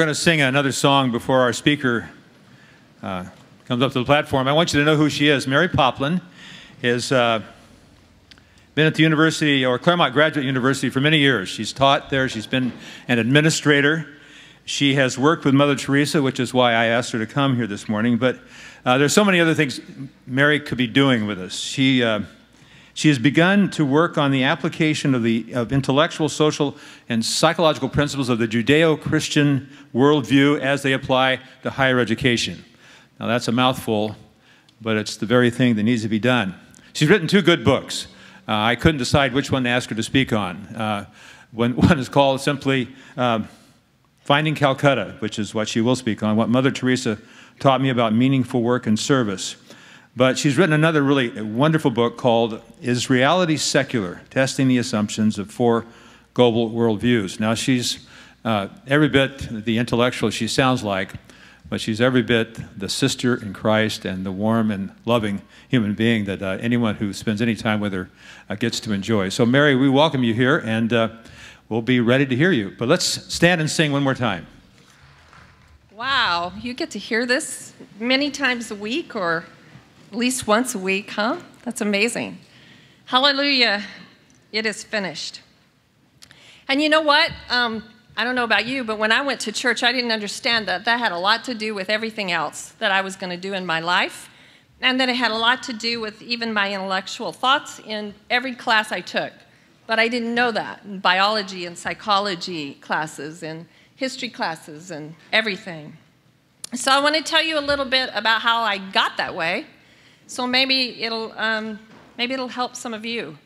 going to sing another song before our speaker uh, comes up to the platform. I want you to know who she is. Mary Poplin has uh, been at the university or Claremont Graduate University for many years. She's taught there, she's been an administrator. She has worked with Mother Teresa, which is why I asked her to come here this morning. But uh, there's so many other things Mary could be doing with us. She, uh, she has begun to work on the application of the of intellectual, social, and psychological principles of the Judeo-Christian worldview as they apply to higher education. Now that's a mouthful, but it's the very thing that needs to be done. She's written two good books. Uh, I couldn't decide which one to ask her to speak on. Uh, one, one is called simply um, Finding Calcutta, which is what she will speak on, what Mother Teresa taught me about meaningful work and service. But she's written another really wonderful book called Is Reality Secular? Testing the Assumptions of Four Global Worldviews. Now, she's uh, every bit the intellectual she sounds like, but she's every bit the sister in Christ and the warm and loving human being that uh, anyone who spends any time with her uh, gets to enjoy. So, Mary, we welcome you here, and uh, we'll be ready to hear you. But let's stand and sing one more time. Wow, you get to hear this many times a week or at least once a week, huh? That's amazing. Hallelujah, it is finished. And you know what? Um, I don't know about you, but when I went to church, I didn't understand that that had a lot to do with everything else that I was going to do in my life, and that it had a lot to do with even my intellectual thoughts in every class I took. But I didn't know that in biology and psychology classes and history classes and everything. So I want to tell you a little bit about how I got that way. So maybe it'll, um, maybe it'll help some of you.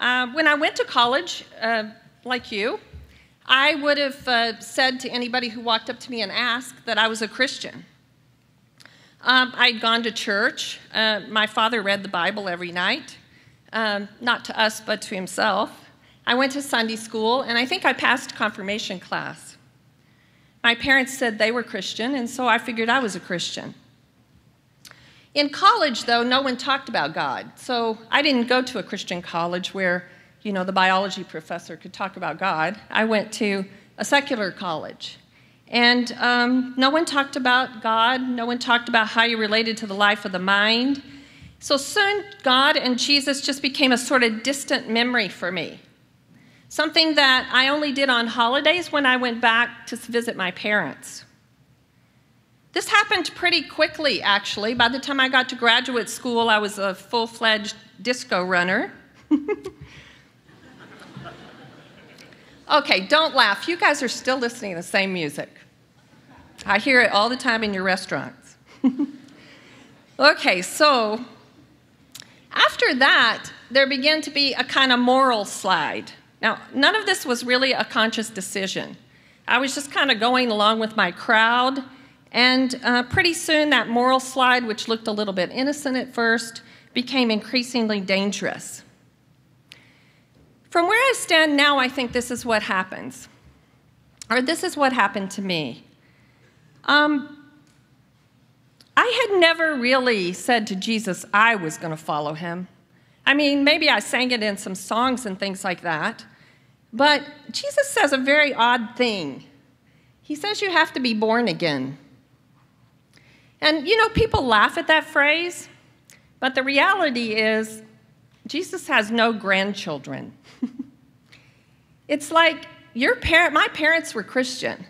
Uh, when I went to college, uh, like you, I would have uh, said to anybody who walked up to me and asked that I was a Christian. Um, I'd gone to church. Uh, my father read the Bible every night um, not to us, but to himself. I went to Sunday school, and I think I passed confirmation class. My parents said they were Christian, and so I figured I was a Christian. In college, though, no one talked about God. So I didn't go to a Christian college where, you know, the biology professor could talk about God. I went to a secular college. And um, no one talked about God. No one talked about how you related to the life of the mind. So soon, God and Jesus just became a sort of distant memory for me. Something that I only did on holidays when I went back to visit my parents. This happened pretty quickly, actually. By the time I got to graduate school, I was a full fledged disco runner. okay, don't laugh. You guys are still listening to the same music. I hear it all the time in your restaurants. okay, so after that, there began to be a kind of moral slide. Now, none of this was really a conscious decision. I was just kind of going along with my crowd, and uh, pretty soon that moral slide, which looked a little bit innocent at first, became increasingly dangerous. From where I stand now, I think this is what happens, or this is what happened to me. Um, I had never really said to Jesus I was going to follow him. I mean, maybe I sang it in some songs and things like that. But Jesus says a very odd thing. He says you have to be born again. And you know, people laugh at that phrase, but the reality is Jesus has no grandchildren. it's like your parent, my parents were Christian.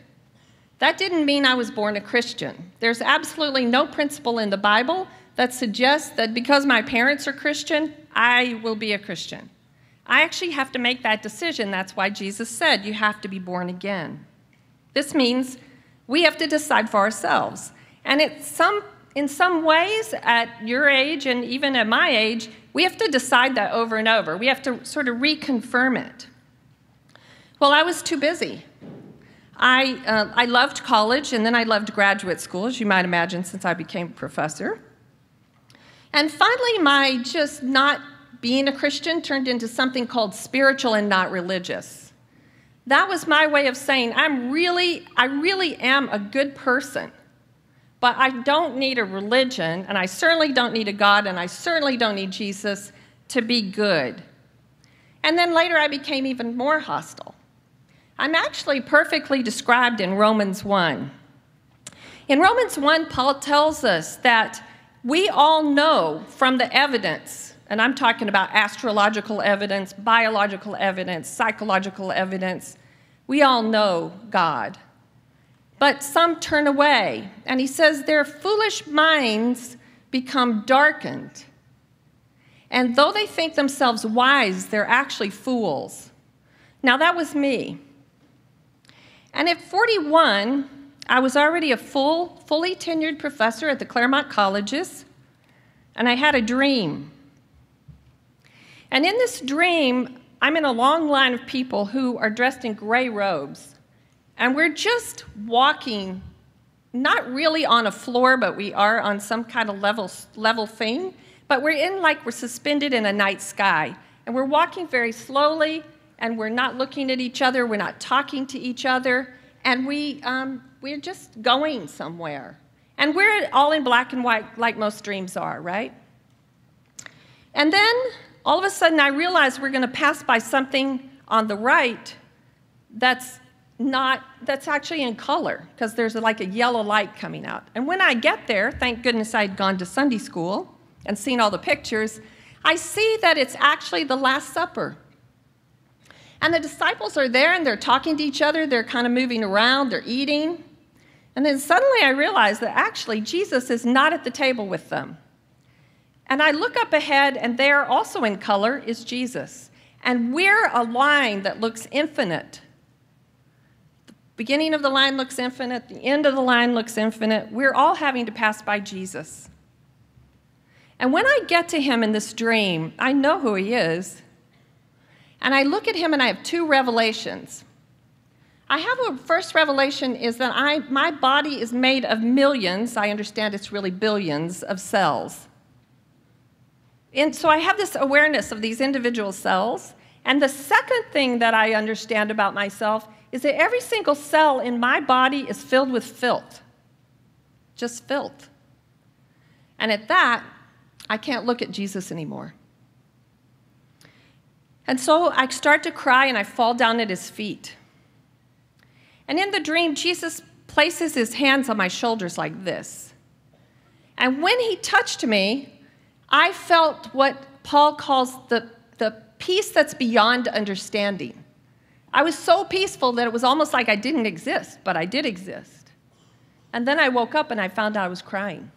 That didn't mean I was born a Christian. There's absolutely no principle in the Bible that suggests that because my parents are Christian, I will be a Christian. I actually have to make that decision. That's why Jesus said you have to be born again. This means we have to decide for ourselves. And it's some, in some ways, at your age and even at my age, we have to decide that over and over. We have to sort of reconfirm it. Well, I was too busy. I, uh, I loved college and then I loved graduate school, as you might imagine, since I became a professor. And finally, my just not being a Christian turned into something called spiritual and not religious. That was my way of saying, I'm really, I really am a good person, but I don't need a religion, and I certainly don't need a God, and I certainly don't need Jesus to be good. And then later I became even more hostile. I'm actually perfectly described in Romans 1. In Romans 1, Paul tells us that we all know from the evidence, and I'm talking about astrological evidence, biological evidence, psychological evidence, we all know God. But some turn away. And he says their foolish minds become darkened. And though they think themselves wise, they're actually fools. Now, that was me. And at 41, I was already a full, fully tenured professor at the Claremont Colleges, and I had a dream. And in this dream, I'm in a long line of people who are dressed in gray robes, and we're just walking, not really on a floor, but we are on some kind of level, level thing. But we're in like we're suspended in a night sky, and we're walking very slowly, and we're not looking at each other, we're not talking to each other, and we um, we're just going somewhere. And we're all in black and white, like most dreams are, right? And then all of a sudden, I realize we're going to pass by something on the right that's not that's actually in color because there's like a yellow light coming out and when i get there thank goodness i'd gone to sunday school and seen all the pictures i see that it's actually the last supper and the disciples are there and they're talking to each other they're kind of moving around they're eating and then suddenly I realize that actually Jesus is not at the table with them. And I look up ahead, and there, also in color, is Jesus. And we're a line that looks infinite. Beginning of the line looks infinite, the end of the line looks infinite. We're all having to pass by Jesus. And when I get to him in this dream, I know who he is. And I look at him and I have two revelations. I have a first revelation is that I, my body is made of millions, I understand it's really billions, of cells. And so I have this awareness of these individual cells. And the second thing that I understand about myself is that every single cell in my body is filled with filth, just filth. And at that, I can't look at Jesus anymore. And so I start to cry and I fall down at his feet. And in the dream, Jesus places his hands on my shoulders like this. And when he touched me, I felt what Paul calls the, the peace that's beyond understanding. I was so peaceful that it was almost like I didn't exist, but I did exist. And then I woke up and I found out I was crying.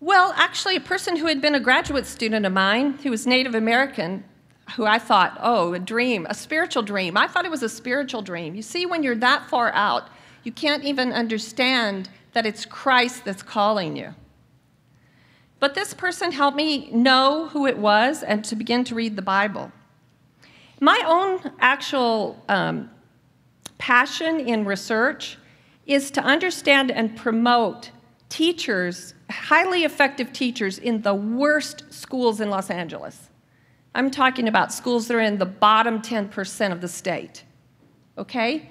Well, actually, a person who had been a graduate student of mine, who was Native American, who I thought, oh, a dream, a spiritual dream. I thought it was a spiritual dream. You see, when you're that far out, you can't even understand that it's Christ that's calling you. But this person helped me know who it was and to begin to read the Bible. My own actual um, passion in research is to understand and promote teachers, highly effective teachers in the worst schools in Los Angeles. I'm talking about schools that are in the bottom 10% of the state. Okay?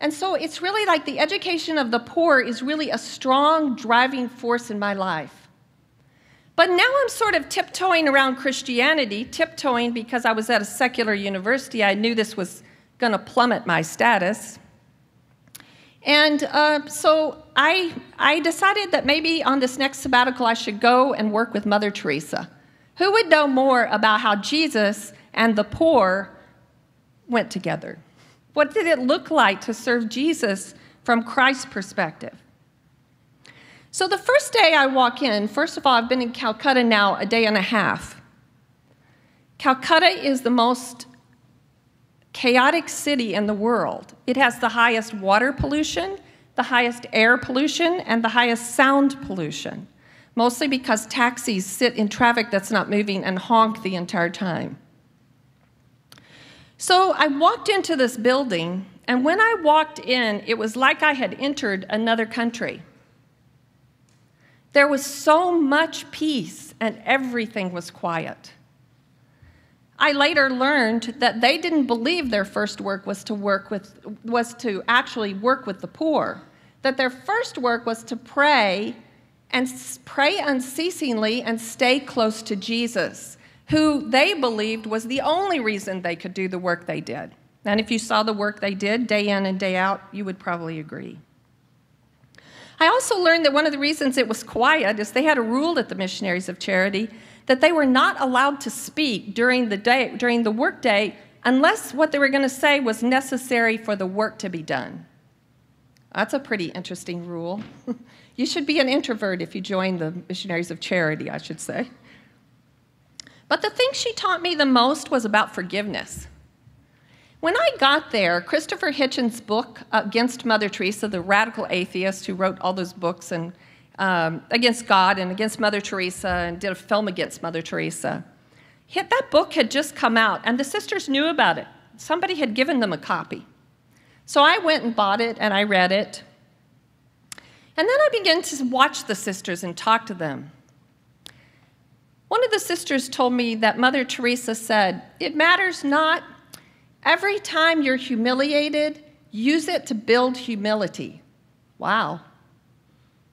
And so it's really like the education of the poor is really a strong driving force in my life. But now I'm sort of tiptoeing around Christianity, tiptoeing because I was at a secular university. I knew this was going to plummet my status. And uh, so I, I decided that maybe on this next sabbatical I should go and work with Mother Teresa. Who would know more about how Jesus and the poor went together? What did it look like to serve Jesus from Christ's perspective? So, the first day I walk in, first of all, I've been in Calcutta now a day and a half. Calcutta is the most chaotic city in the world. It has the highest water pollution, the highest air pollution, and the highest sound pollution mostly because taxis sit in traffic that's not moving and honk the entire time. So I walked into this building, and when I walked in, it was like I had entered another country. There was so much peace, and everything was quiet. I later learned that they didn't believe their first work was to work with was to actually work with the poor. That their first work was to pray and pray unceasingly and stay close to Jesus, who they believed was the only reason they could do the work they did. And if you saw the work they did day in and day out, you would probably agree. I also learned that one of the reasons it was quiet is they had a rule at the Missionaries of Charity that they were not allowed to speak during the day during the workday unless what they were going to say was necessary for the work to be done. That's a pretty interesting rule. you should be an introvert if you join the Missionaries of Charity, I should say. But the thing she taught me the most was about forgiveness. When I got there, Christopher Hitchens' book against Mother Teresa, the radical atheist who wrote all those books and um, against God and against Mother Teresa and did a film against Mother Teresa, hit, that book had just come out, and the sisters knew about it. Somebody had given them a copy. So I went and bought it and I read it. And then I began to watch the sisters and talk to them. One of the sisters told me that Mother Teresa said, It matters not Every time you're humiliated, use it to build humility. Wow.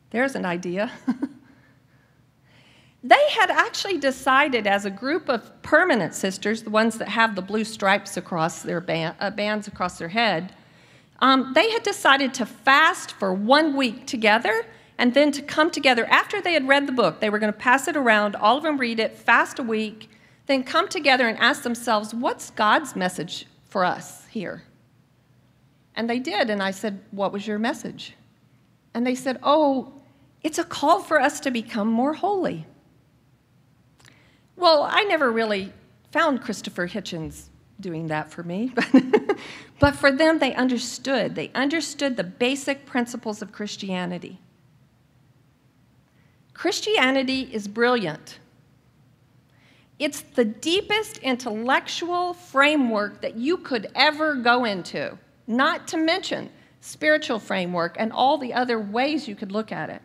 There's an idea. they had actually decided, as a group of permanent sisters, the ones that have the blue stripes across their band, uh, bands across their head, um, they had decided to fast for one week together and then to come together after they had read the book. They were going to pass it around, all of them read it, fast a week, then come together and ask themselves, what's God's message for us here. And they did. And I said, What was your message? And they said, Oh, it's a call for us to become more holy. Well, I never really found Christopher Hitchens doing that for me, but, but for them, they understood. They understood the basic principles of Christianity. Christianity is brilliant. It's the deepest intellectual framework that you could ever go into, not to mention spiritual framework and all the other ways you could look at it.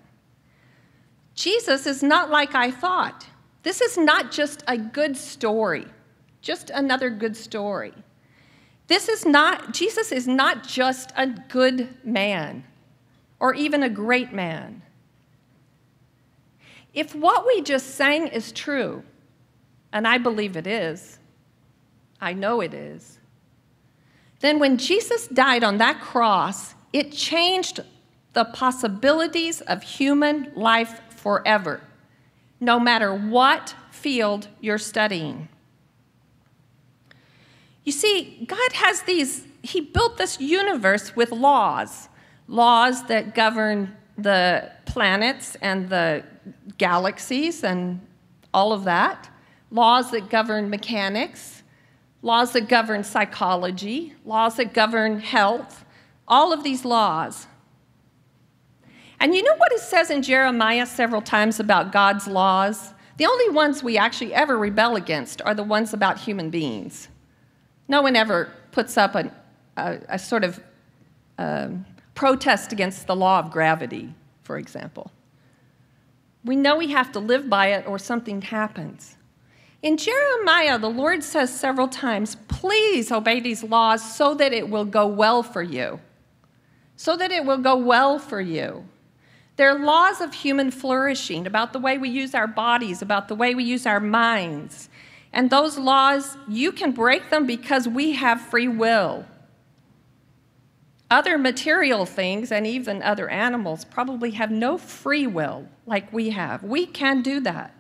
Jesus is not like I thought. This is not just a good story, just another good story. This is not, Jesus is not just a good man or even a great man. If what we just sang is true, and I believe it is, I know it is, then when Jesus died on that cross, it changed the possibilities of human life forever, no matter what field you're studying. You see, God has these, He built this universe with laws, laws that govern the planets and the galaxies and all of that laws that govern mechanics, laws that govern psychology, laws that govern health, all of these laws. And you know what it says in Jeremiah several times about God's laws? The only ones we actually ever rebel against are the ones about human beings. No one ever puts up a, a, a sort of um, protest against the law of gravity, for example. We know we have to live by it or something happens. In Jeremiah, the Lord says several times, please obey these laws so that it will go well for you. So that it will go well for you. They're laws of human flourishing about the way we use our bodies, about the way we use our minds. And those laws, you can break them because we have free will. Other material things and even other animals probably have no free will like we have. We can do that.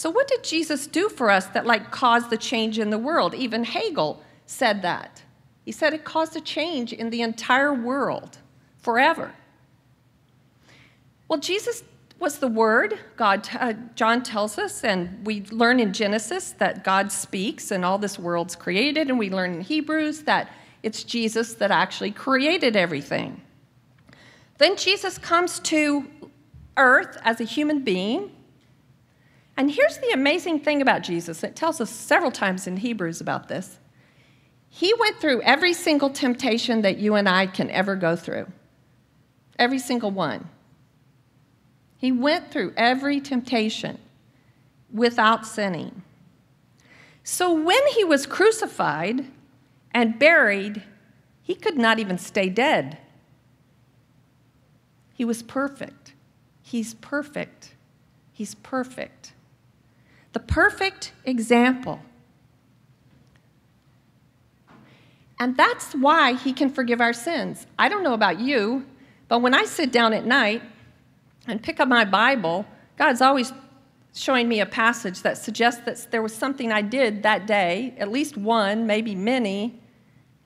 So, what did Jesus do for us that like caused the change in the world? Even Hegel said that. He said it caused a change in the entire world forever. Well, Jesus was the Word. God, uh, John tells us, and we learn in Genesis that God speaks and all this world's created, and we learn in Hebrews that it's Jesus that actually created everything. Then Jesus comes to earth as a human being and here's the amazing thing about Jesus it tells us several times in Hebrews about this. He went through every single temptation that you and I can ever go through, every single one. He went through every temptation without sinning. So when he was crucified and buried, he could not even stay dead. He was perfect. He's perfect. He's perfect the perfect example. And that's why He can forgive our sins. I don't know about you, but when I sit down at night and pick up my Bible, God's always showing me a passage that suggests that there was something I did that day, at least one, maybe many,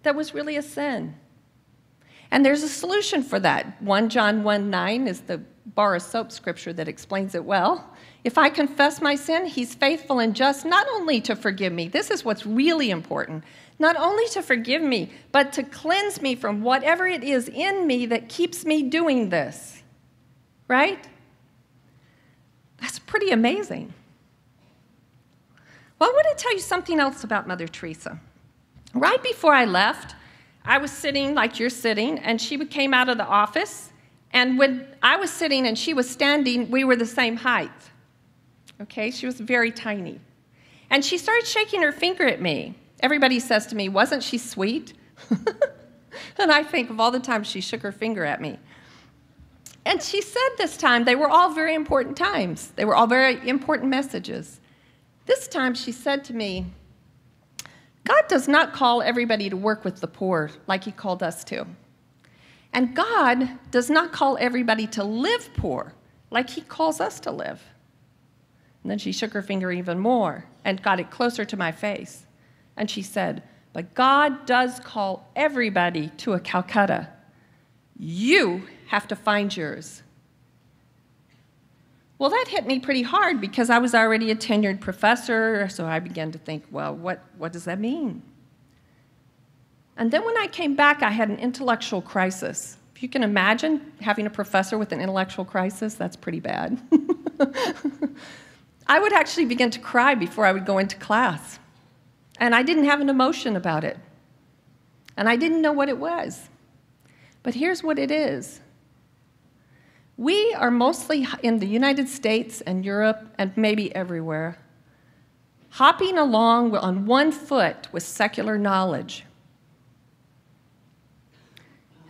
that was really a sin. And there's a solution for that. 1 John 1 9 is the bar of soap scripture that explains it well. If I confess my sin, he's faithful and just not only to forgive me, this is what's really important, not only to forgive me, but to cleanse me from whatever it is in me that keeps me doing this. Right? That's pretty amazing. Well, I want to tell you something else about Mother Teresa. Right before I left, I was sitting like you're sitting, and she came out of the office. And when I was sitting and she was standing, we were the same height. Okay, she was very tiny. And she started shaking her finger at me. Everybody says to me, Wasn't she sweet? and I think of all the times she shook her finger at me. And she said this time, they were all very important times. They were all very important messages. This time she said to me, God does not call everybody to work with the poor like He called us to. And God does not call everybody to live poor like He calls us to live. And then she shook her finger even more and got it closer to my face. And she said, But God does call everybody to a Calcutta. You have to find yours. Well, that hit me pretty hard because I was already a tenured professor, so I began to think, well, what, what does that mean? And then when I came back, I had an intellectual crisis. If you can imagine having a professor with an intellectual crisis, that's pretty bad. I would actually begin to cry before I would go into class. And I didn't have an emotion about it. And I didn't know what it was. But here's what it is we are mostly in the United States and Europe and maybe everywhere, hopping along on one foot with secular knowledge.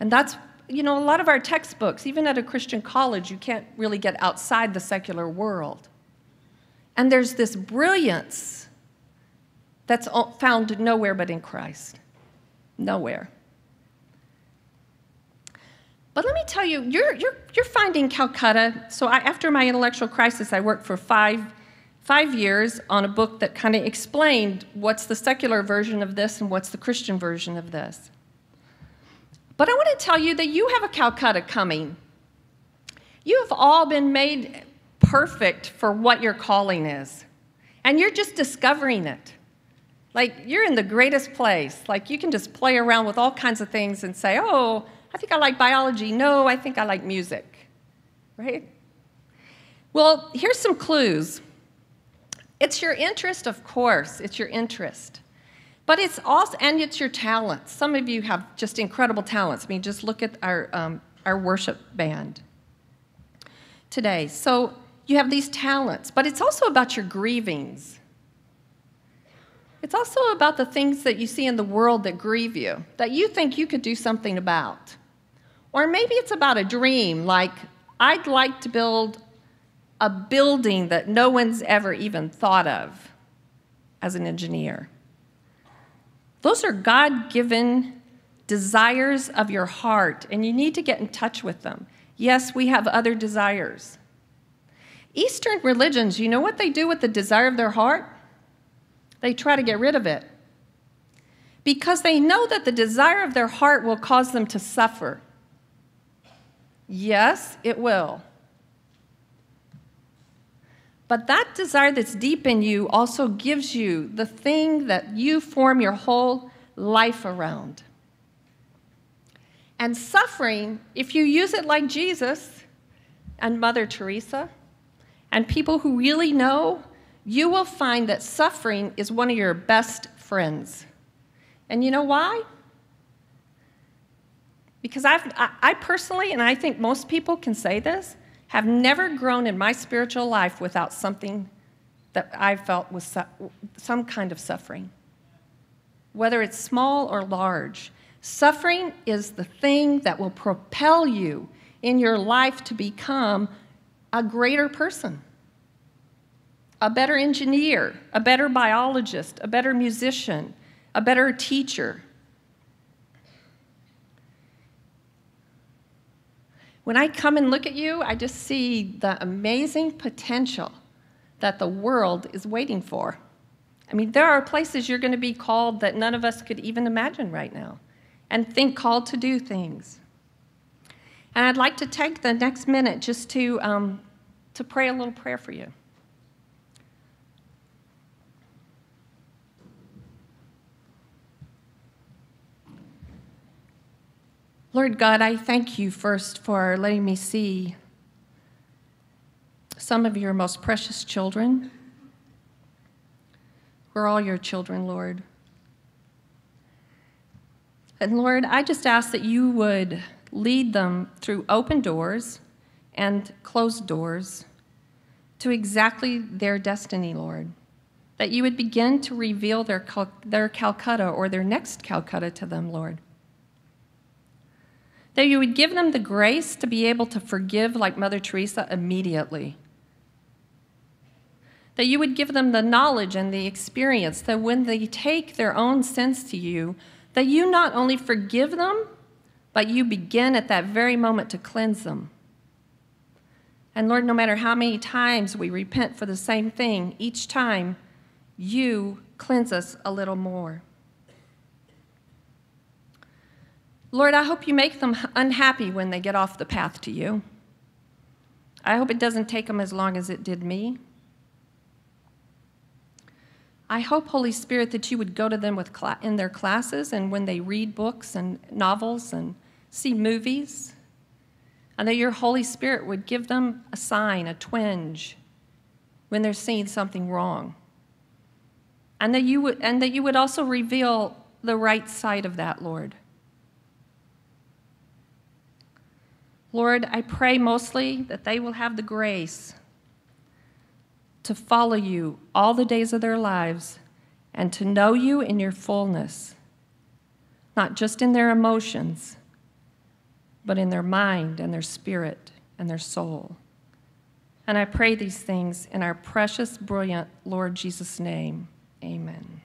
And that's, you know, a lot of our textbooks, even at a Christian college, you can't really get outside the secular world. And there's this brilliance that's found nowhere but in Christ. Nowhere. But let me tell you, you're, you're, you're finding Calcutta. So I, after my intellectual crisis, I worked for five, five years on a book that kind of explained what's the secular version of this and what's the Christian version of this. But I want to tell you that you have a Calcutta coming. You have all been made perfect for what your calling is, and you're just discovering it. Like, you're in the greatest place. Like, you can just play around with all kinds of things and say, oh, I think I like biology. No, I think I like music. Right? Well, here's some clues. It's your interest, of course, it's your interest. But it's also, and it's your talents. Some of you have just incredible talents. I mean, just look at our, um, our worship band today. So you have these talents, but it's also about your grievings. It's also about the things that you see in the world that grieve you, that you think you could do something about. Or maybe it's about a dream, like, I'd like to build a building that no one's ever even thought of as an engineer. Those are God given desires of your heart, and you need to get in touch with them. Yes, we have other desires. Eastern religions, you know what they do with the desire of their heart? They try to get rid of it. Because they know that the desire of their heart will cause them to suffer. Yes, it will. But that desire that's deep in you also gives you the thing that you form your whole life around. And suffering, if you use it like Jesus and Mother Teresa and people who really know, you will find that suffering is one of your best friends. And you know why? Because I've, I personally, and I think most people can say this, have never grown in my spiritual life without something that I felt was su- some kind of suffering. Whether it's small or large, suffering is the thing that will propel you in your life to become a greater person, a better engineer, a better biologist, a better musician, a better teacher. When I come and look at you, I just see the amazing potential that the world is waiting for. I mean, there are places you're going to be called that none of us could even imagine right now, and think called to do things. And I'd like to take the next minute just to um, to pray a little prayer for you. Lord God, I thank you first for letting me see some of your most precious children. We're all your children, Lord. And Lord, I just ask that you would lead them through open doors and closed doors to exactly their destiny, Lord. That you would begin to reveal their, their Calcutta or their next Calcutta to them, Lord that you would give them the grace to be able to forgive like Mother Teresa immediately. That you would give them the knowledge and the experience that when they take their own sins to you, that you not only forgive them, but you begin at that very moment to cleanse them. And Lord, no matter how many times we repent for the same thing, each time you cleanse us a little more. Lord, I hope you make them unhappy when they get off the path to you. I hope it doesn't take them as long as it did me. I hope, Holy Spirit, that you would go to them with in their classes and when they read books and novels and see movies, and that your Holy Spirit would give them a sign, a twinge, when they're seeing something wrong. And that you would, and that you would also reveal the right side of that, Lord. Lord, I pray mostly that they will have the grace to follow you all the days of their lives and to know you in your fullness, not just in their emotions, but in their mind and their spirit and their soul. And I pray these things in our precious, brilliant Lord Jesus' name. Amen.